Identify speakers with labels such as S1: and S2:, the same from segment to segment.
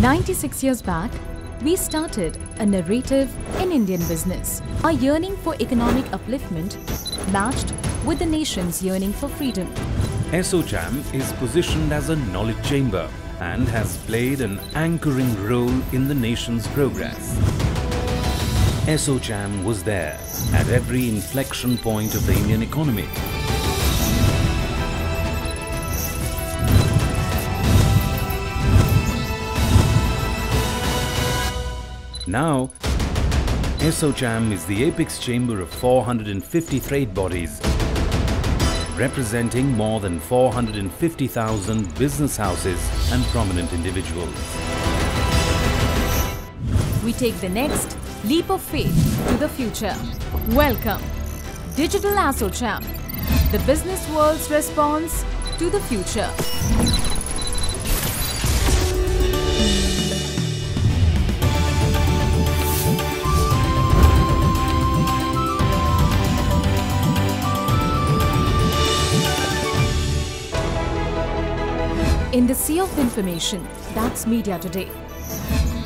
S1: 96 years back, we started a narrative in Indian business. Our yearning for economic upliftment matched with the nation's yearning for freedom.
S2: ASSOCHAM is positioned as a knowledge chamber and has played an anchoring role in the nation's progress. ASSOCHAM was there at every inflection point of the Indian economy. Now, ASSOCHAM is the apex chamber of 450 trade bodies representing more than 450,000 business houses and prominent individuals.
S1: We take the next leap of faith to the future. Welcome, Digital ASSOCHAM, the business world's response to the future. In the sea of information, that's media today.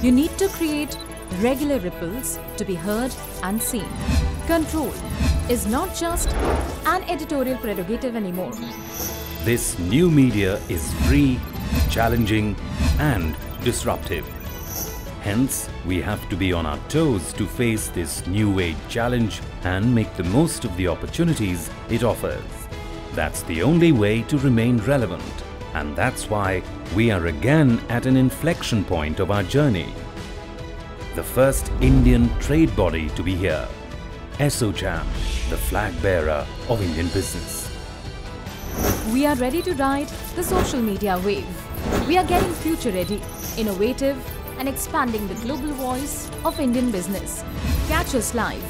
S1: You need to create regular ripples to be heard and seen. Control is not just an editorial prerogative anymore.
S2: This new media is free, challenging and disruptive. Hence, we have to be on our toes to face this new age challenge and make the most of the opportunities it offers. That's the only way to remain relevant. And that's why we are again at an inflection point of our journey. The first Indian trade body to be here. ASSOCHAM, the flag bearer of Indian business.
S1: We are ready to ride the social media wave. We are getting future ready, innovative, and expanding the global voice of Indian business. Catch us live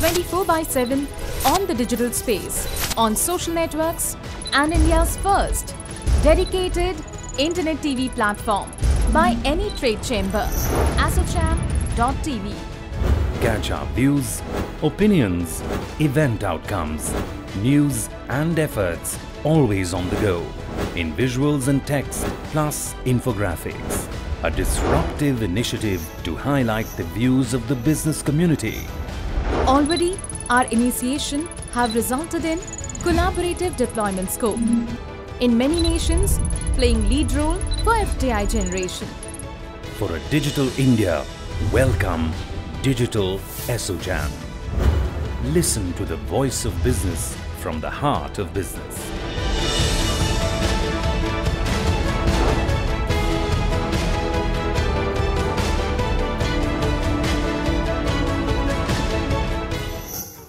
S1: 24 by 7 on the digital space, on social networks, and India's first dedicated internet TV platform by any trade chamber, assocham.tv.
S2: Catch our views, opinions, event outcomes, news and efforts always on the go in visuals and text plus infographics. A disruptive initiative to highlight the views of the business community.
S1: Already, our initiation have resulted in collaborative deployment scope in many nations, playing lead role for FDI generation.
S2: For a digital India, welcome Digital ASSOCHAM. Listen to the voice of business from the heart of business.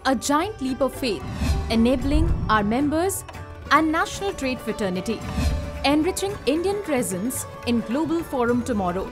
S1: A giant leap of faith, enabling our members and national trade fraternity, enriching Indian presence in global forum tomorrow.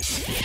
S1: Yeah.